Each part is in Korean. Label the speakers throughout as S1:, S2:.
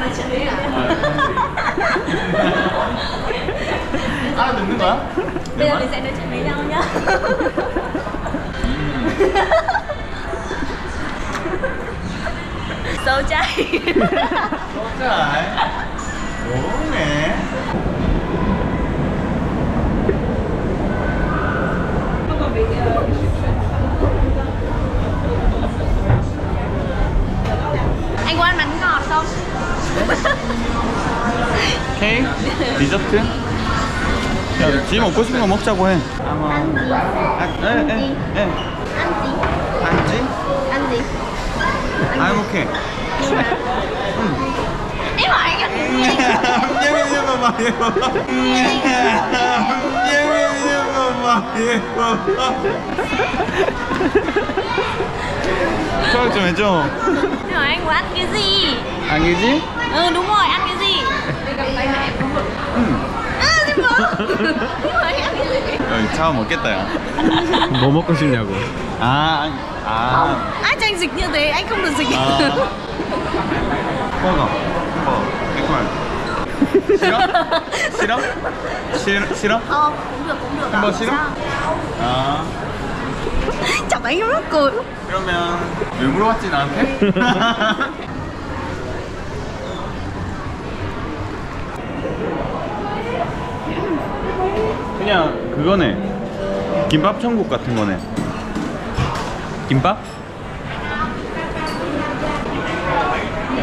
S1: nói chuyện với cả
S2: 알아듣는 거야?
S1: Bây giờ mình sẽ nói chuyện với nhau nhá Xấu trai
S2: 잘 모르네 먹고 싶은 거 먹자고 해. 아, 에, 에, 에.
S1: Gì?
S2: 안지?
S1: Ăn gì?
S2: I'm okay.
S1: Em hỏi anh ăn gì?
S2: 예민이 봐봐, 얘 봐봐. 예민이 봐봐, 얘 봐봐. 설명 좀 해줘.
S1: Em hỏi anh có ăn cái gì?
S2: 아니지?
S1: Ừ đúng rồi, ăn cái gì? À,
S2: 여기 차 먹겠다, 야.
S3: 뭐 먹고 싶냐고.
S2: 아, 아.
S1: Ai cho anh dịch như thế, anh không được dịch
S2: 아. 버거. 버거. 맥말. 싫어? 싫어? 싫어? 싫어?
S1: Ờ, cũng được, cũng được ạ.
S2: Em bỏ 싫어?
S1: Sao?
S2: 아.
S1: Chọc anh em rất cười
S2: 그러면 왜 물어봤지 나한테? 그냥 그거네 김밥 천국 같은 거네 김밥?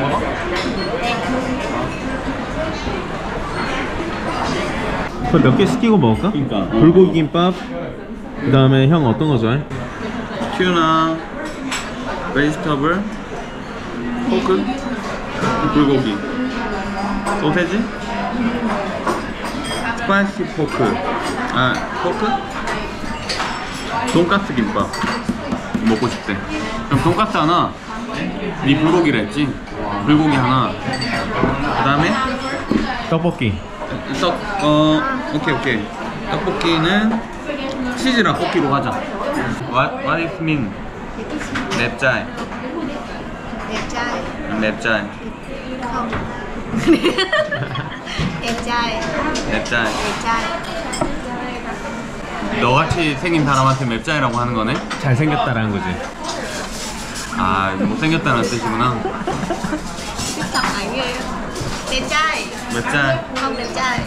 S2: 먹어?
S3: 그럼 몇개 시키고 먹을까?
S2: 그러니까.
S3: 불고기 김밥. 그 다음에 형 어떤 거 좋아해?
S2: 튜나 베지터블 포크 불고기 소세지 스파이시 포크 아 포크 돈까스 김밥 먹고 싶대 그럼 돈까스 하나 네 불고기라 했지 불고기 하나 그 다음에
S3: 떡볶이.
S2: 떡, 어, 오케이, 오케이. 떡볶이는 치즈랑 볶기로 하자. What, what is mean?
S1: Không Đẹp trai
S2: 맵짤.
S1: Trai
S2: 너같이 생긴 사람한테 맵짤이라고 하는 거네?
S3: 잘생겼다라는 거지.
S2: 아, 못생겼다는 뜻이구나. 맵짤.
S1: Không đẹp trai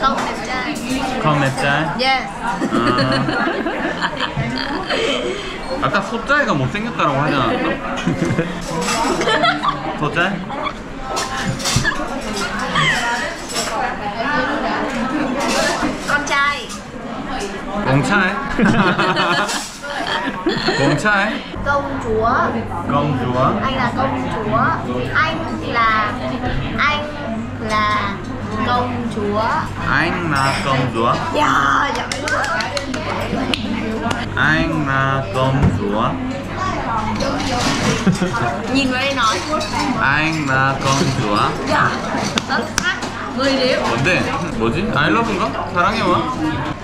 S1: Không đẹp trai
S2: 컴 맵짤.
S1: Yes
S2: 어. 아까 소짤이가 못생겼다라고 하지 않았어?
S1: Con
S2: 공차에? 공차에?
S1: Công chúa
S2: công chúa
S1: Anh là công chúa Anh là Anh là công chúa
S2: anh là công chúa
S1: Dạ, giỏi quá
S2: anh là công chúa
S1: Nhìn vào đây nói
S2: anh là công chúa
S1: Dạ Điểm
S2: 뭔데? 뭐지? I love인가? 사랑해 와?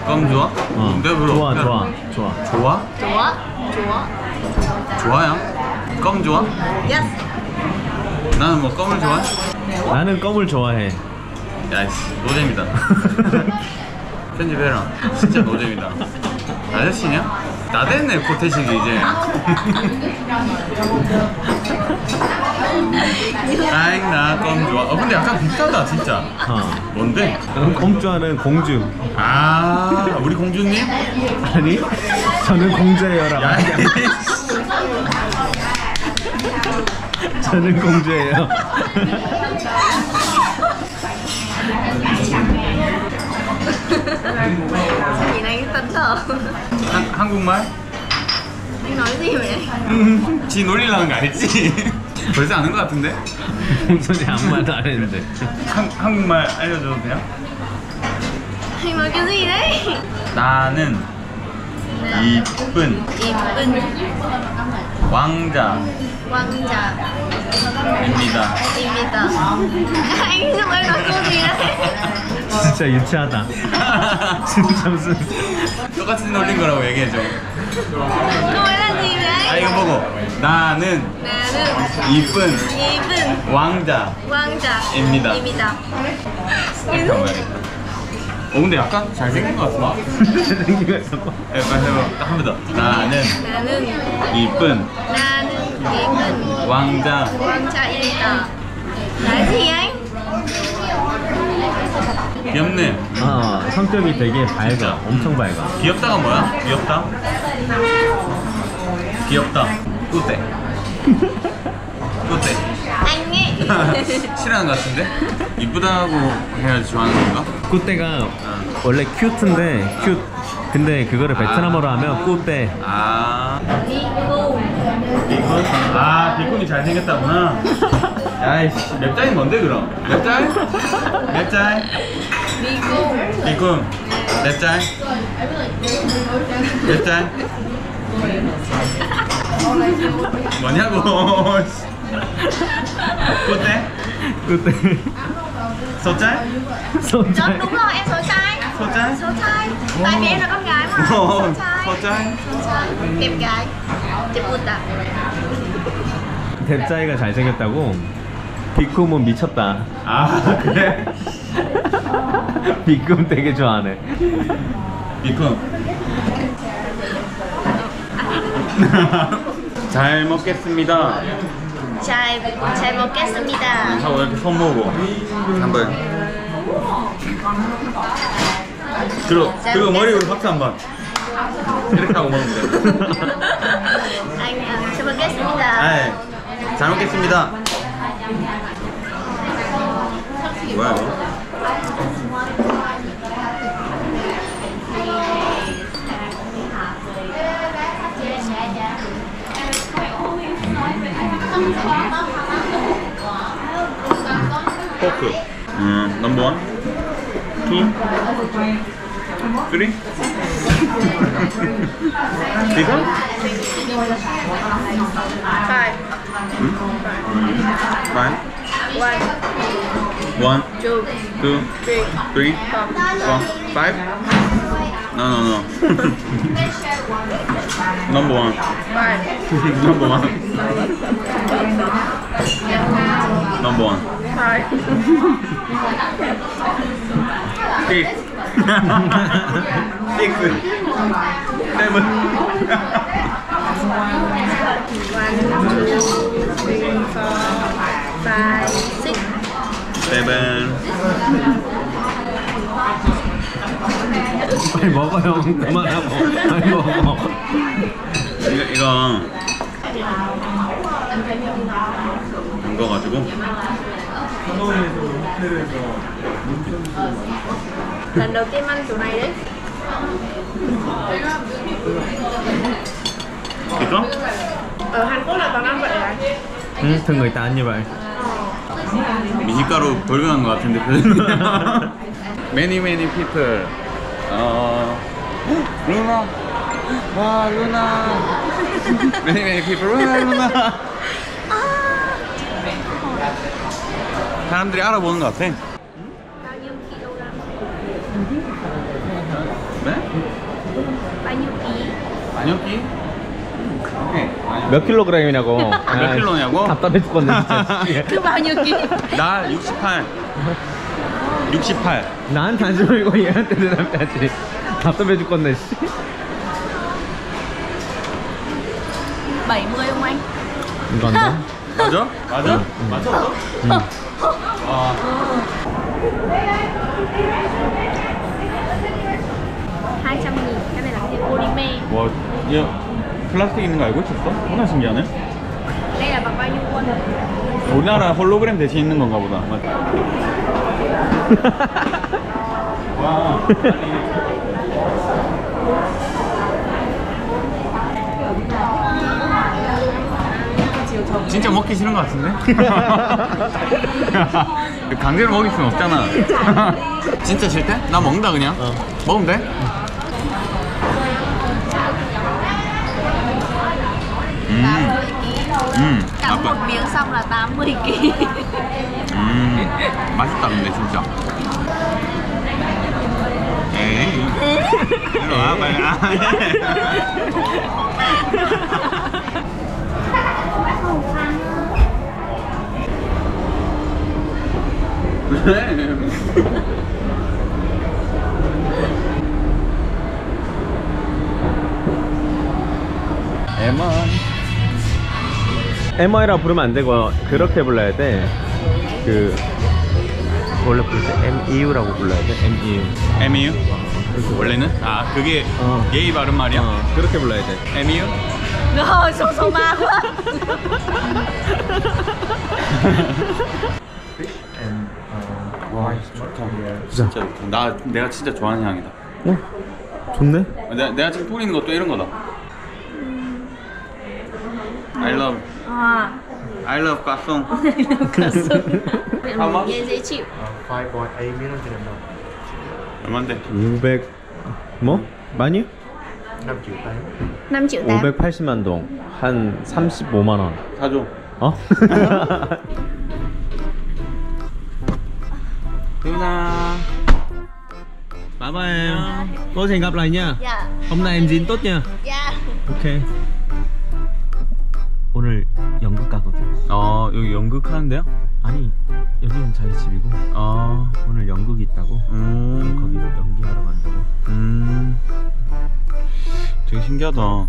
S2: công chúa
S3: 어.
S2: 뭔데 불러?
S3: 좋아, 좋아, 좋아.
S2: 좋아?
S1: Chúa Chúa
S2: 좋아요? 껌 좋아?
S1: Yes
S2: 나는 뭐 껌을 좋아해?
S3: 나는 껌을 좋아해.
S2: 야이씨 노잼이다 편집해라 진짜 노잼이다 아저씨냐? 나 됐네 코태식이 이제 아잉 나껌 좋아 어 근데 약간 비슷하다 진짜
S3: 어.
S2: 뭔데?
S3: 껌 좋아하는 공주.
S2: 아 우리 공주님?
S3: 아니, 저는 공주예요라.
S2: 야
S3: 저는 공주예요.
S2: 한, 한국말?
S1: Anh nói gì vậy?
S2: 음, 지 놀리려는 거 알지? 벌써 아는 것 같은데?
S3: 무슨 아무 말도 안 했는데.
S2: 한, 한국말 알려줘도 돼요?
S1: Gì đấy?
S2: 나는 이쁜 왕자 입니다
S1: Imita Anh giúp em nói câu gì đấy?
S3: 진짜 유치하다. 진짜 무슨
S2: 똑같이 놀린 거라고 얘기해줘 아 이거 보고 나는
S1: 나는
S2: 이쁜
S1: 이분
S2: 왕자
S1: 왕자입니다.
S2: 입니다. 이렇게 한번 해야겠다. 어 근데 약간 잘생긴 것 같은데?
S3: 생긴 거 있어.
S2: 약간 해봐 딱한 번 더. 나는
S1: 나는
S2: 이쁜
S1: 나는 이분
S2: 왕자
S1: 왕자입니다. Anh?
S2: 귀엽네.
S3: 아 성격이 되게 밝아. 엄청 밝아.
S2: 귀엽다가 뭐야? 귀엽다? 귀엽다. 꾸때.
S1: Anh ấy.
S2: 싫어하는 것 같은데? 이쁘다고 해야지 좋아하는 건가?
S3: 꾸떼가 원래 큐트인데 큐. 근데 그거를 베트남어로 하면 꾸떼.
S2: 아. 비콘? 아, 비콘이 잘생겼다구나. 야이씨, 맵짤이 뭔데, 그럼? 맵짤? 맵짤?
S1: Nico.
S2: 비콘. 맵짤? 맵짤? 뭐냐고. 꾸때?
S3: 꾸떼.
S2: 소짤?
S1: Chốt
S3: 손잘.
S1: đúng rồi, em số trai.
S2: 소짤?
S1: Số trai. Tại vì em là con gái mà.
S2: Ồ,
S1: Số trai.
S2: số trai.
S1: Số trai. Đẹp gái. 예쁘다.
S3: 뎁자이가 잘생겼다고. 비쿰은 미쳤다.
S2: 아, 그래?
S3: 비쿰 되게 좋아하네.
S2: 비콘. 잘 먹겠습니다.
S1: 잘, 잘 먹겠습니다.
S2: 하고 이렇게 손 모으고 한 번 그리고 그리고 머리 위로 박수 한 번 이렇게 하고 먹으면 돼.
S1: À, 잘 먹겠습니다.
S2: 아이, 잘 먹겠습니다. 뭐야 이거? 포크. 음, 넘버 원, 투, 쓰리. 이거?
S1: Five,
S2: Five,
S1: one,
S2: one,
S1: two,
S2: two,
S1: three,
S2: three,
S1: four.
S2: four, five. No, no, no. Number one. Number one. Number one.
S1: five,
S2: Six. Six. Seven.
S1: one, two, three, four, five, six.
S2: Seven.
S3: 빨리 먹어요. 그만하고. 빨리 먹어.
S2: 이거 이거 이거 가지고
S1: Lần đầu tiên ăn kiểu này đấy.
S2: 이거
S1: Ở Hàn Quốc là toàn ăn vậy à?
S3: 응, thường người ta ăn như vậy.
S2: 미숫가루 돌변한 것 같은데. Many many people. 어 루나. 와 루나. Many many people. 와 루나. 사람들이 알아보는 것 같아.
S1: Kg?
S2: 네? 오케이.
S3: 몇 킬로그램이냐고. 아,
S2: 킬로냐고?
S3: 답답해 죽겠네 진짜.
S1: Nhiêu ký?
S2: 나 68. 68.
S3: 나한테 하지 말고 얘한테 대답해야지. 답답해 죽겠네. 씨.
S1: 70 không anh?
S3: 이거 한다.
S2: 맞아? 맞아? 맞았어?
S3: 응.
S2: 아.
S1: 200 nghìn. Cái này là cái gì? Polymer.
S2: 와, 얘 플라스틱 있는 거 알고 있었어? 워낙 신기하네.
S1: Quân?
S2: 우리나라 홀로그램 대신 있는 건가 보다. 맞다. 와. 진짜 먹기 싫은 것 같은데? 강제로 먹일 순 없잖아. 진짜 싫대? 나 먹는다 그냥.
S3: 어.
S2: 먹으면 돼? 음,
S1: 80 ký.
S2: 음,
S1: cắn một miếng xong là 80 kg.
S2: bắt 맛있다는데 để 에이, trọng 와 빨리. 아, 네. Emma.
S3: MI라 부르면 안 되고 그렇게 불러야 돼. 그 원래 부를 때 MEU라고 불러야 돼. MEU.
S2: 에미유? 원래는? 아 그게
S3: 어.
S2: 예의 바른 말이야?
S3: 어, 그렇게 불러야 돼.
S1: quá
S2: 와 좋다 진짜 좋다 나 내가 진짜 좋아하는 향이다
S3: 어? 좋네.
S2: 내가, 내가 지금 뿌리는 것도 이런 거다 I love
S1: À
S2: I love 가송
S1: How
S2: much?
S1: Nghe dễ chịu
S2: 얼만데?
S3: 500 뭐? 많이?
S1: 5 triệu 8
S3: 580만 동. 한 35만 원.
S2: 사줘
S3: 어?
S2: 누나
S3: Bye bye em. Có hẹn gặp lại nha.
S1: Dạ
S3: Hôm nay em diễn tốt nha.
S1: Dạ
S3: 오
S2: 어 여기 연극 하는데요?
S3: 아니 여기는 자기 집이고
S2: 어
S3: 오늘 연극이 있다고.
S2: 음,
S3: 거기로 연기하러 간다고.
S2: 음 되게 신기하다